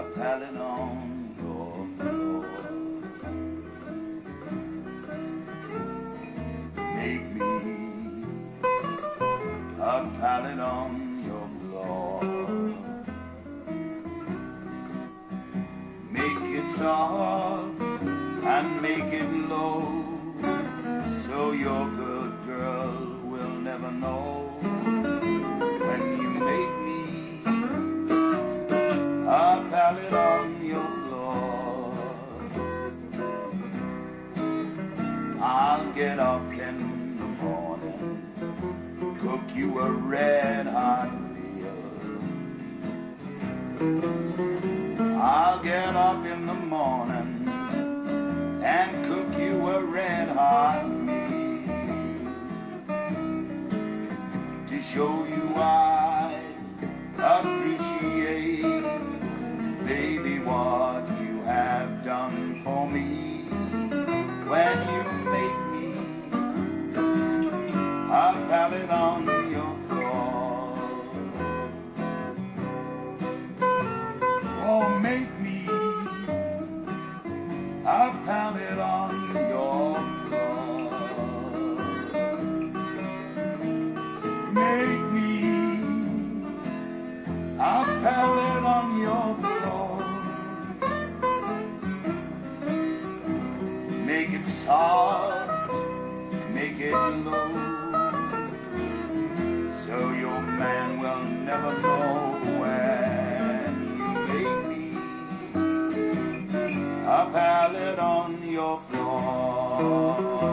a pallet on your floor. Make me a pallet on your floor. Make it soft and make it low. Get up in the morning, cook you a red hot meal. I'll get up in the morning and cook you a red hot meal to show you I appreciate, baby, what you have done for me pallet on your floor. Oh, make me a pallet on your floor. Make me a pallet on your floor. Make it soft, make it low, a pallet on your floor.